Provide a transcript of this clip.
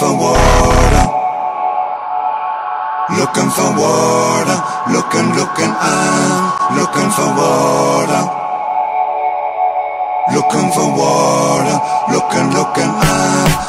for water. Looking for water. Looking, looking, I'm uh, looking for water. Looking for water. Looking, looking, I'm uh.